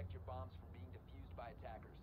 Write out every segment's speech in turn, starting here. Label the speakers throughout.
Speaker 1: protect your bombs from being defused by attackers.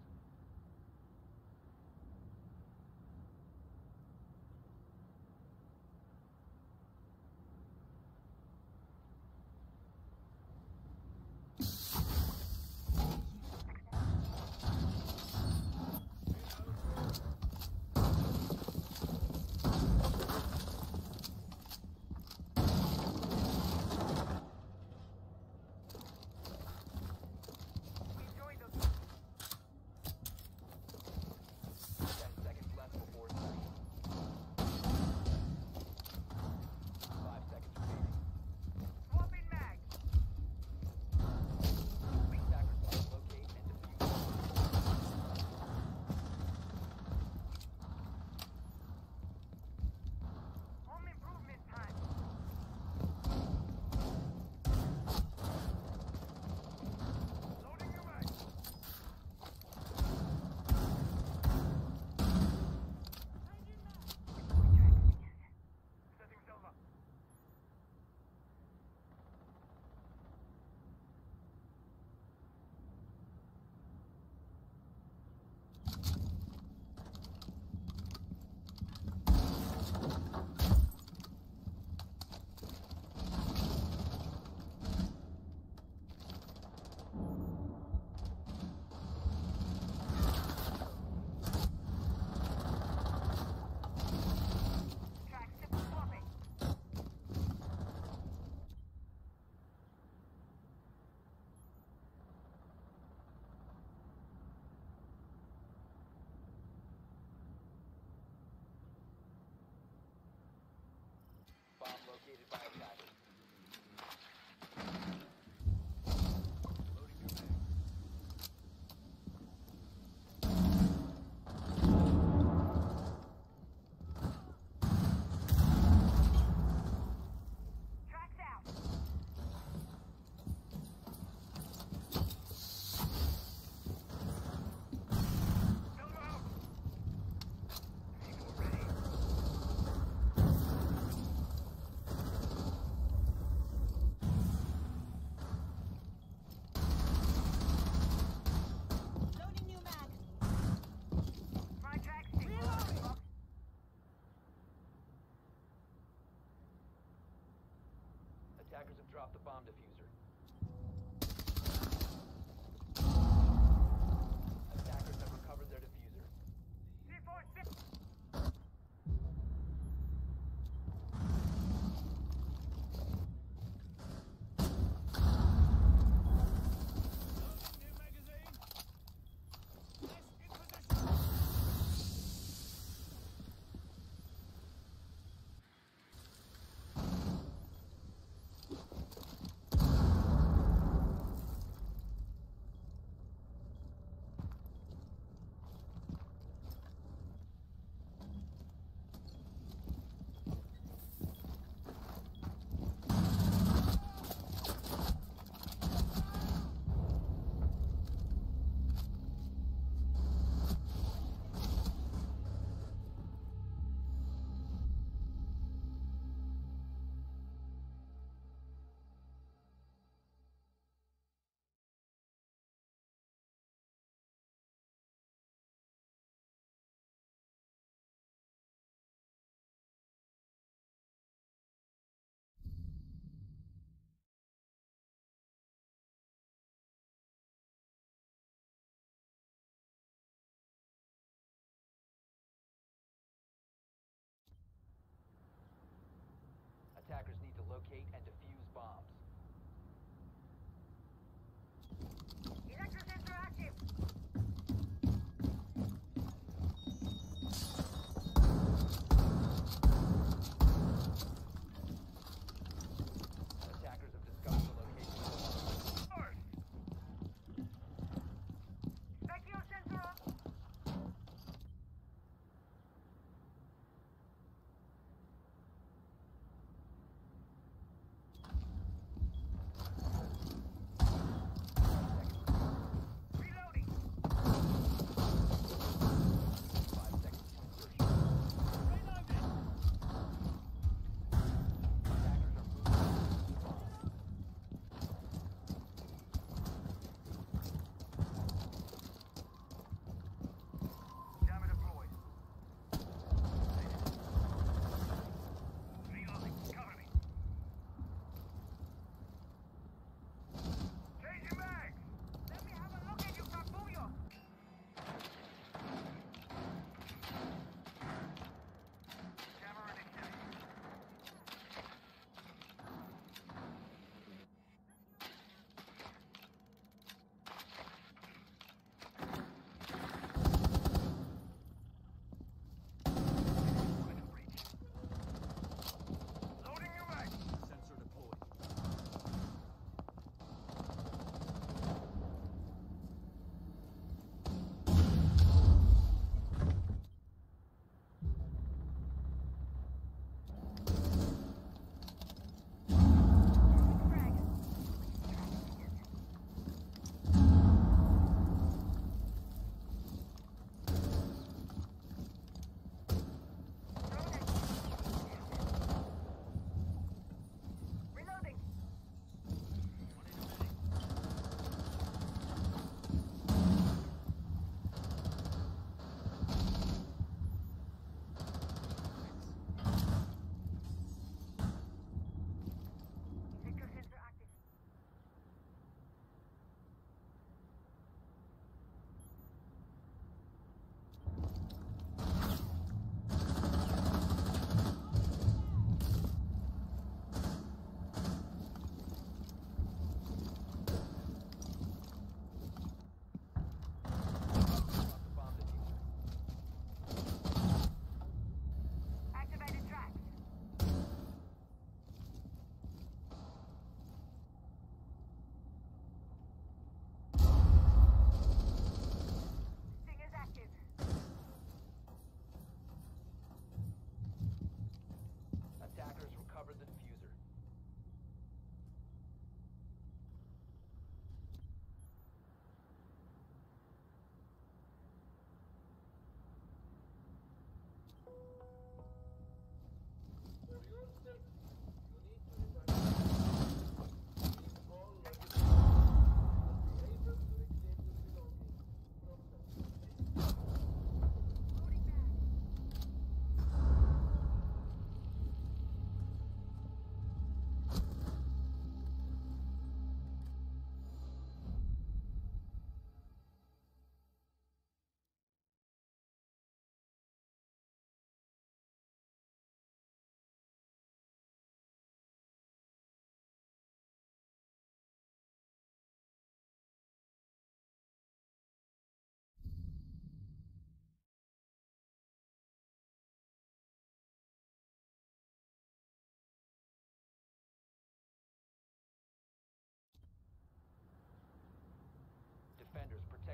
Speaker 1: dropped a bomb to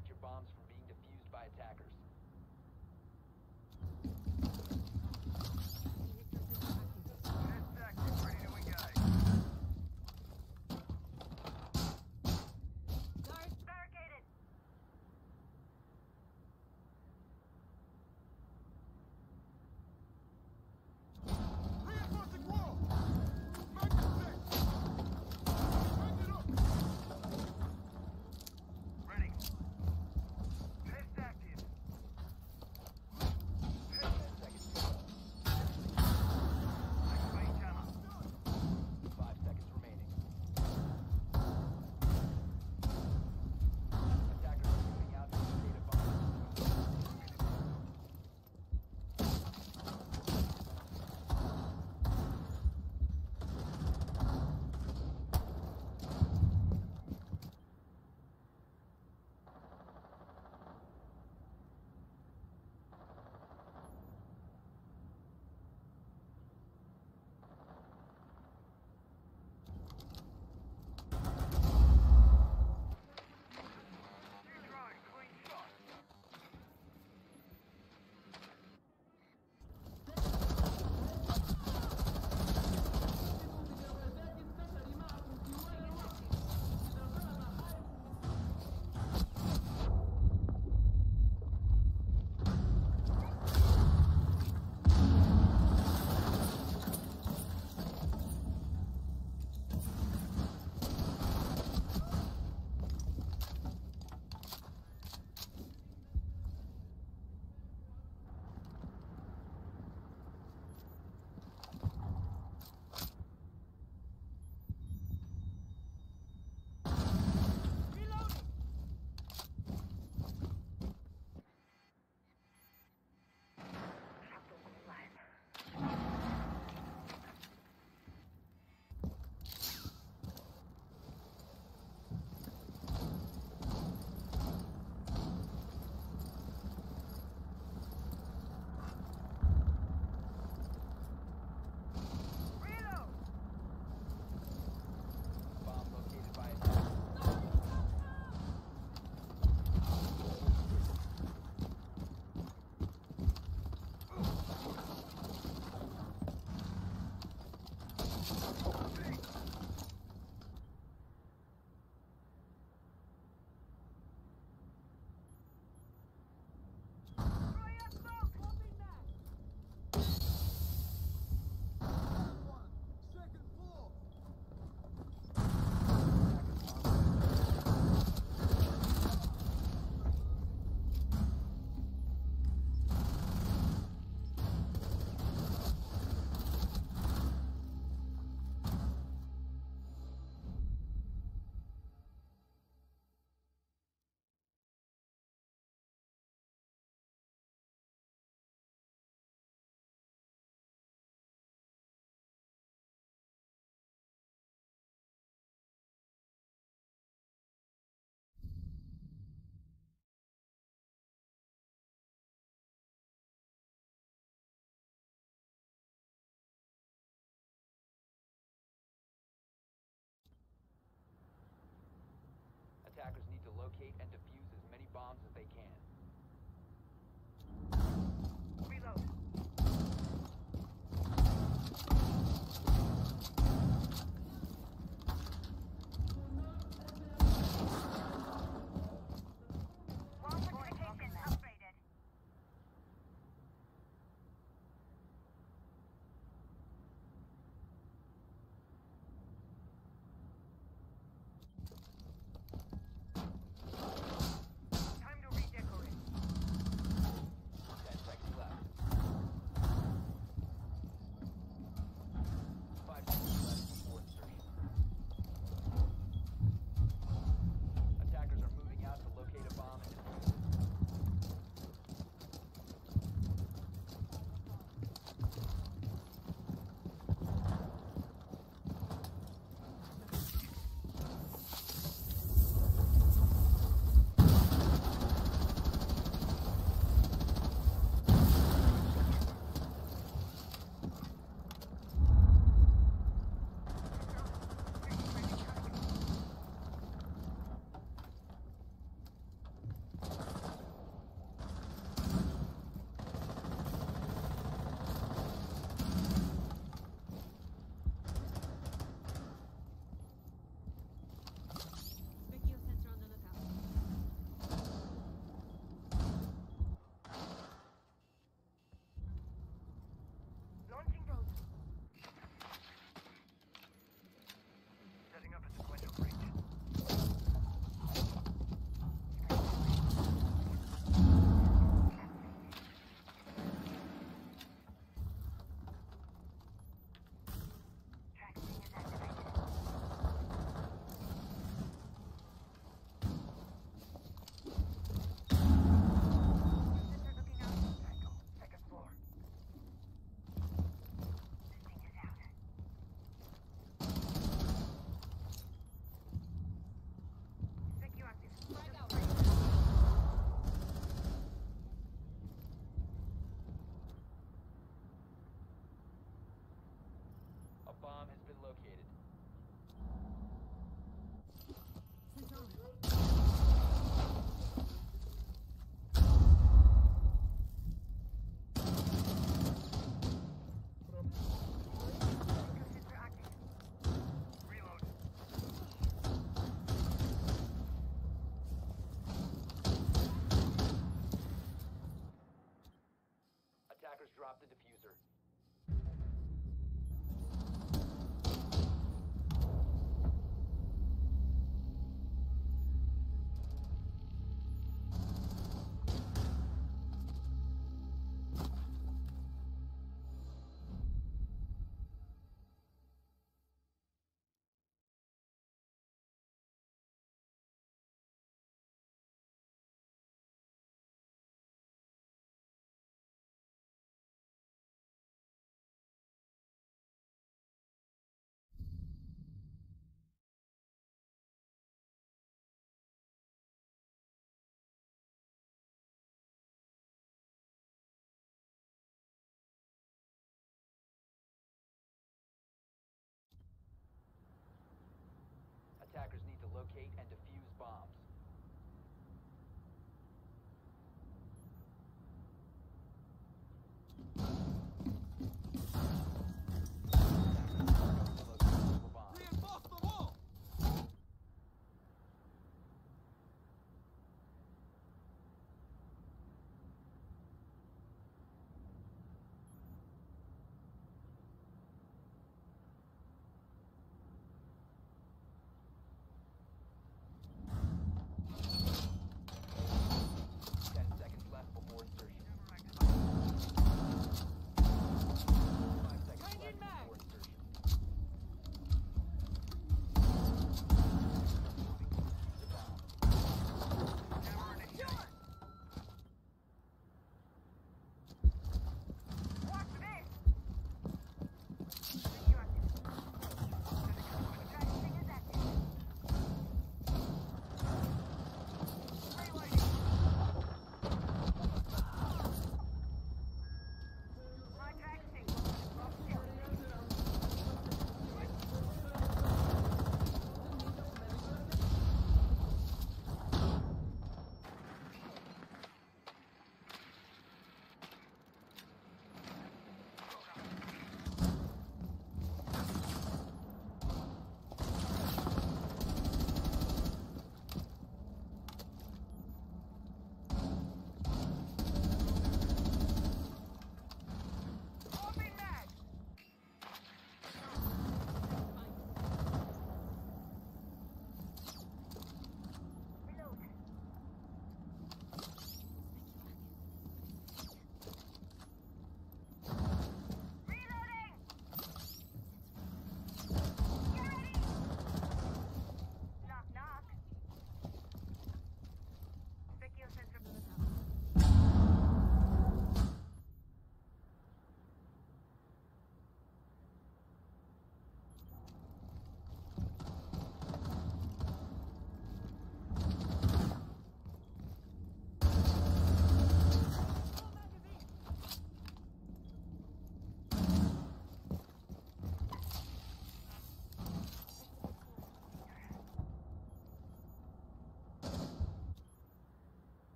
Speaker 1: protect your bombs from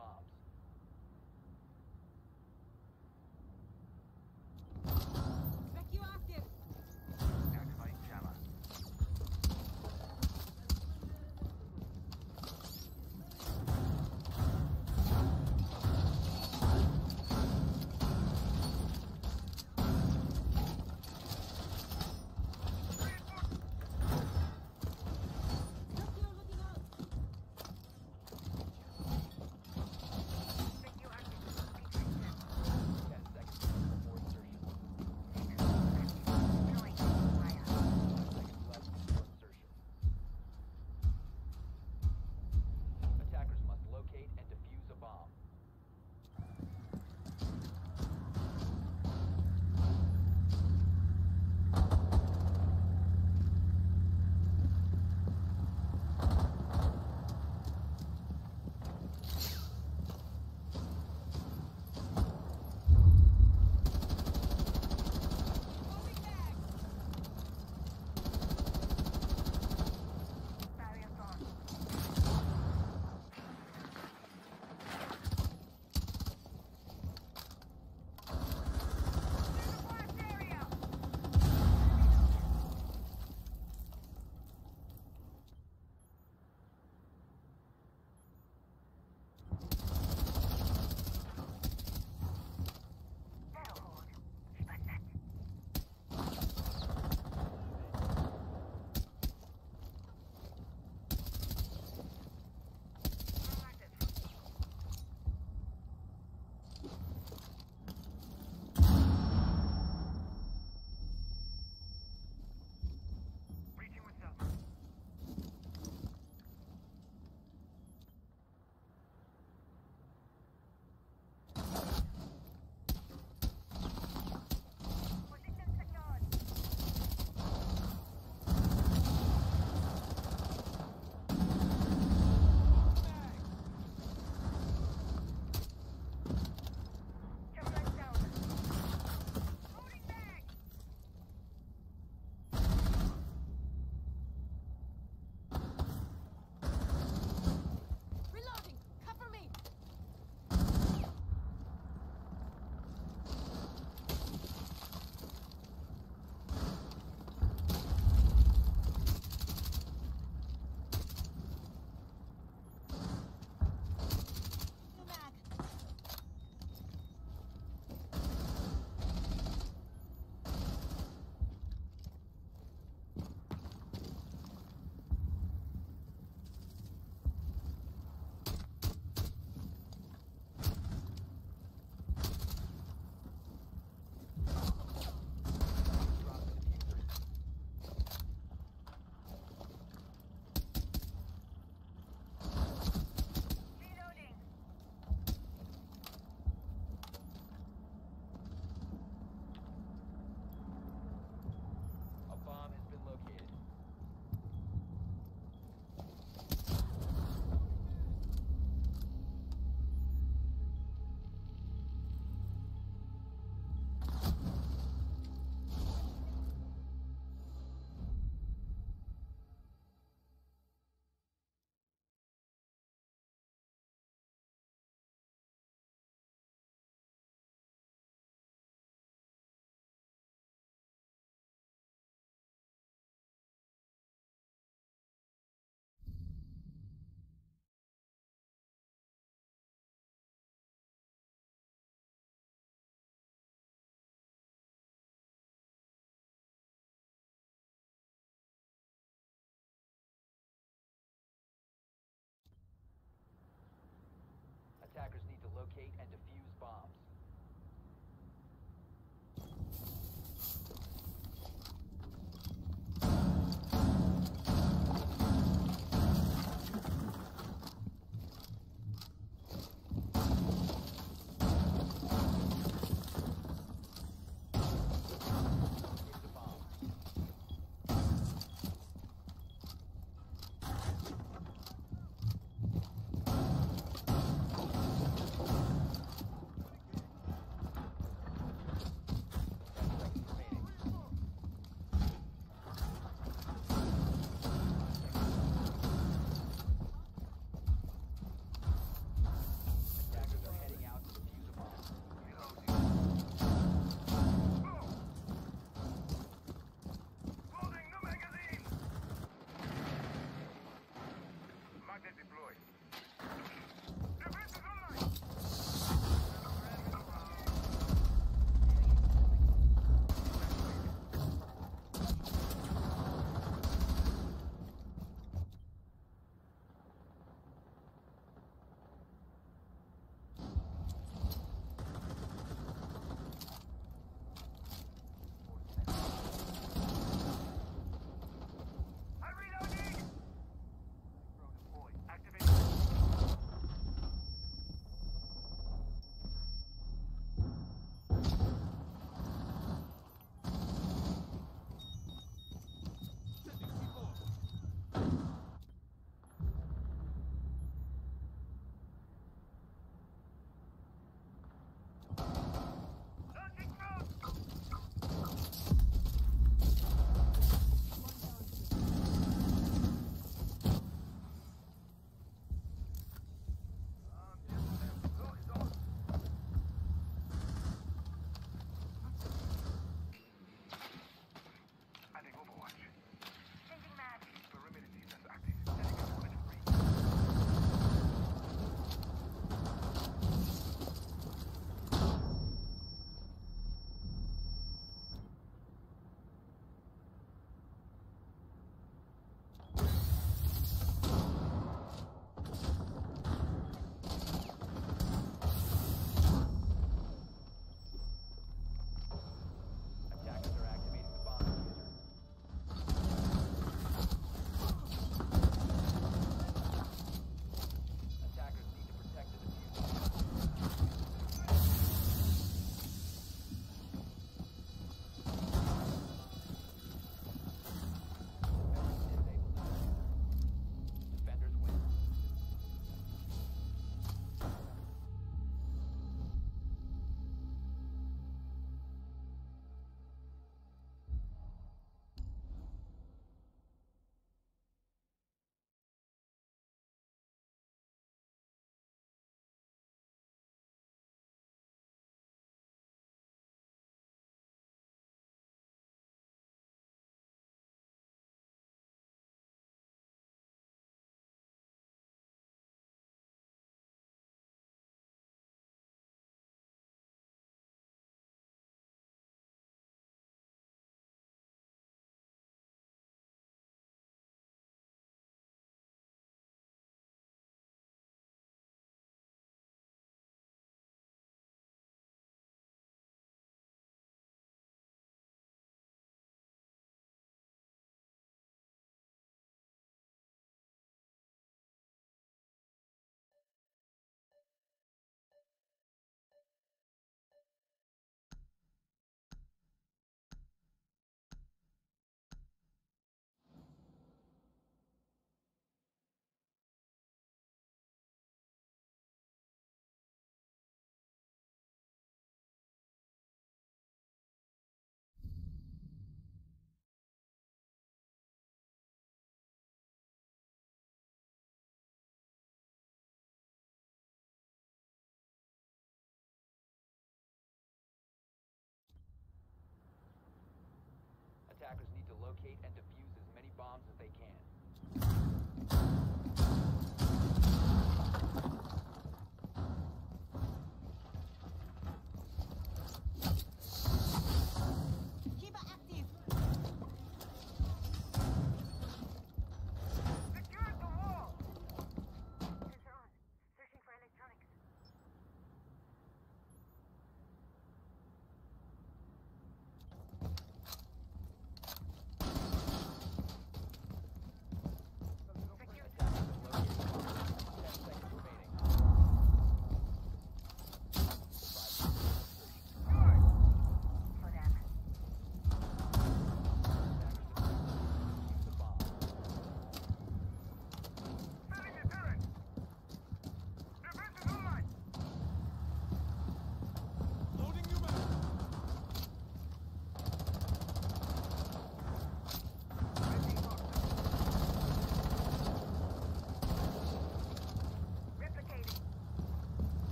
Speaker 2: defuse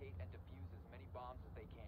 Speaker 2: locate and defuse
Speaker 1: as many bombs as they can.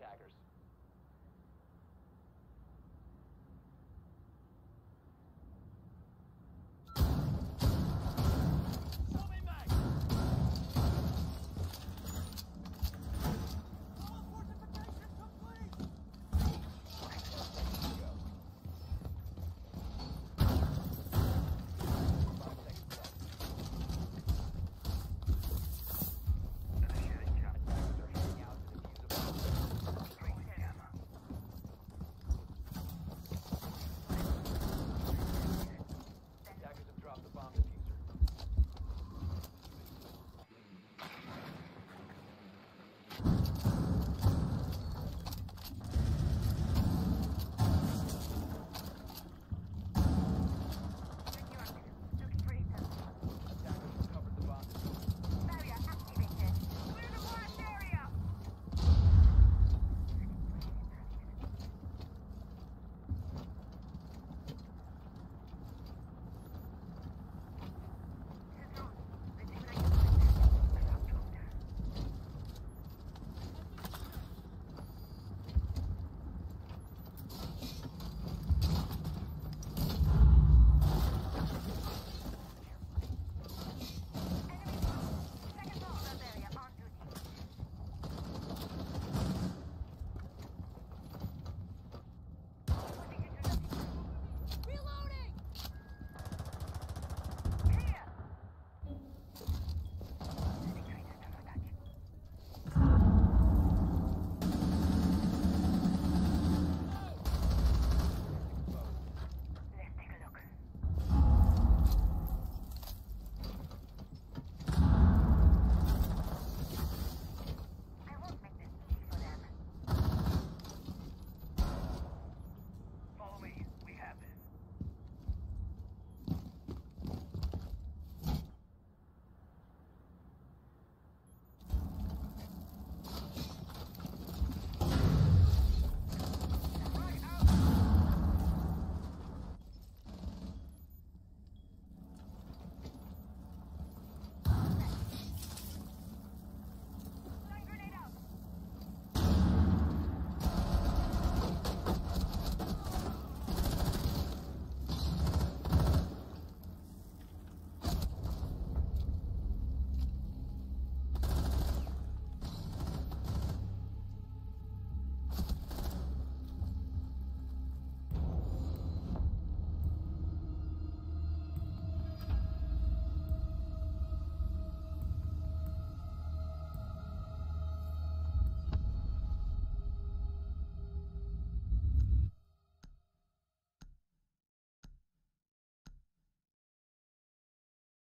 Speaker 1: taggers.